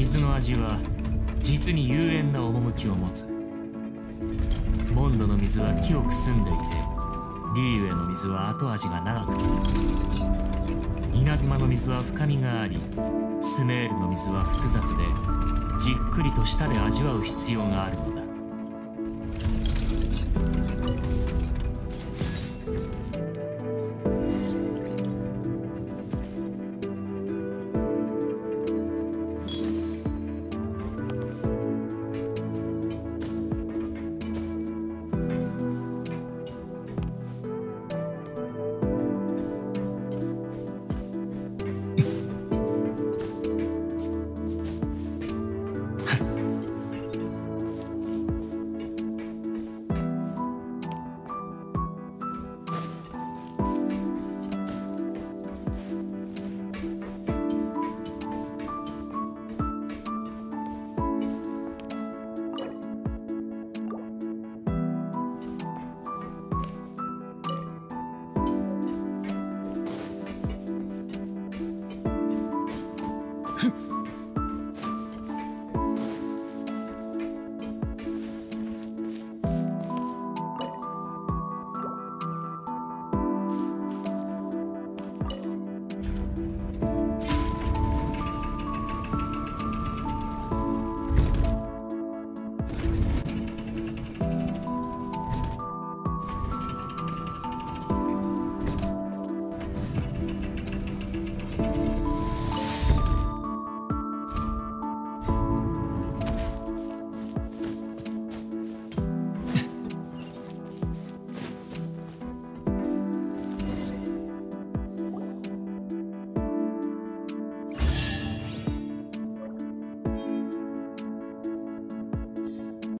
水の味は実に幽遠な趣を持つ。モンドの水は木をくすんでいてリーウェの水は後味が長く続く。稲妻の水は深みがありスメールの水は複雑でじっくりと舌で味わう必要があるのだ。